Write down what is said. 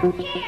Yeah!